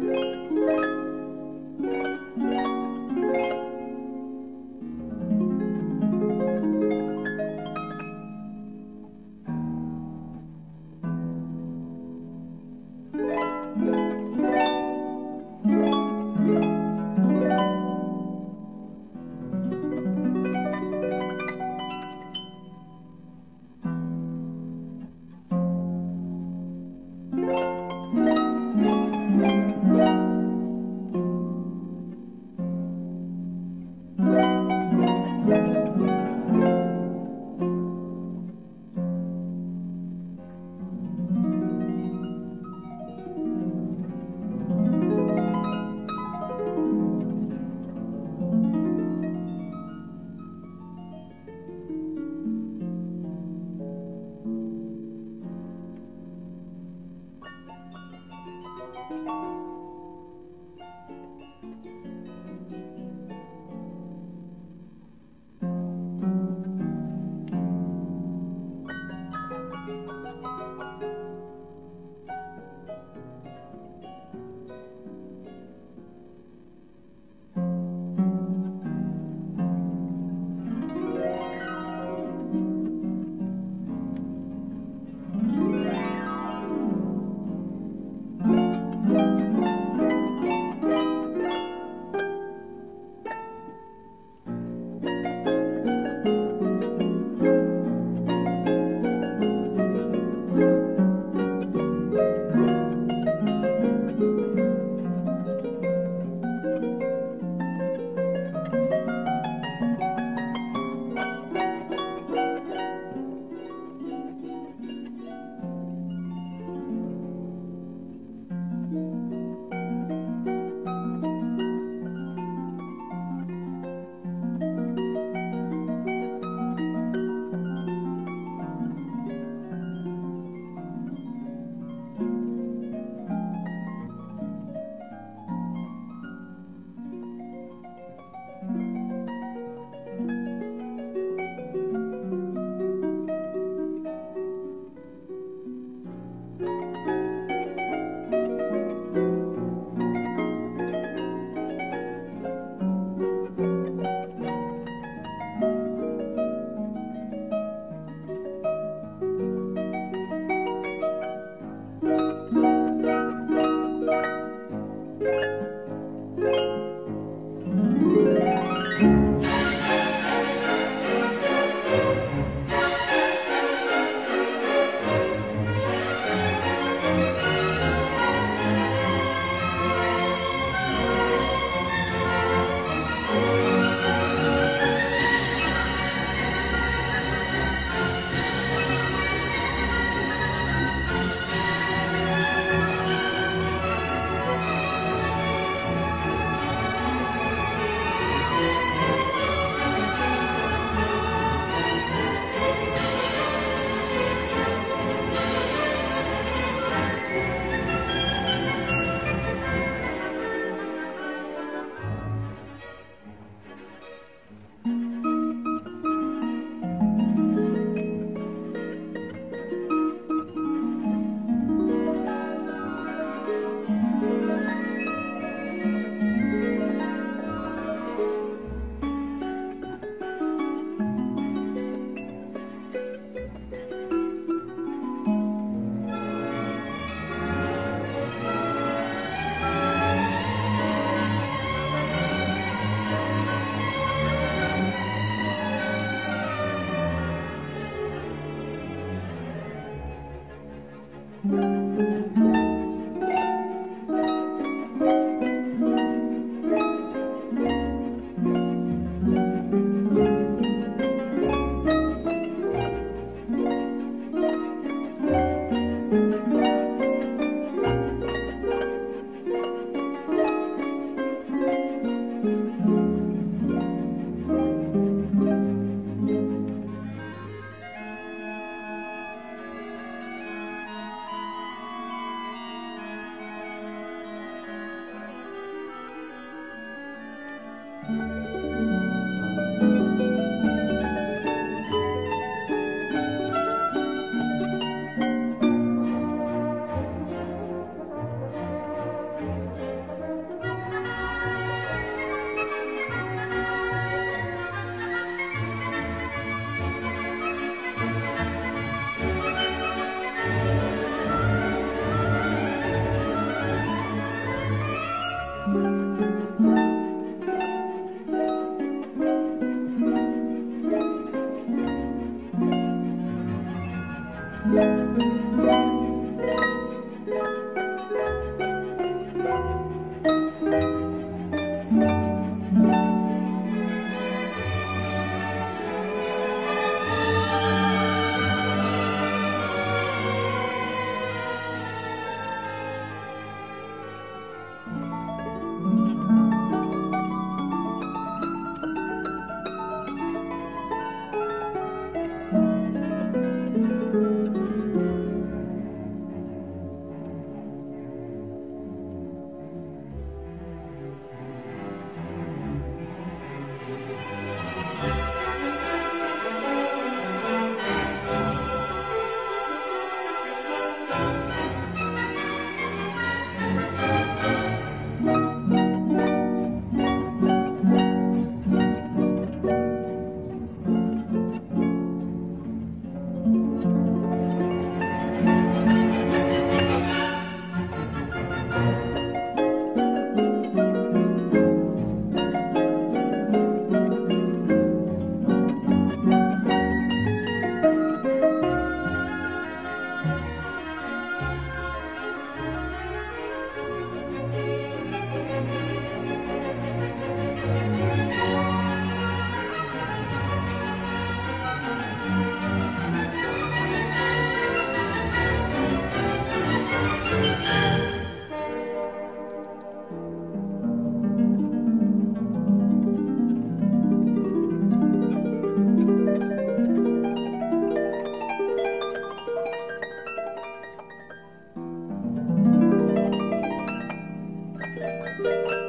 Música thank Bye.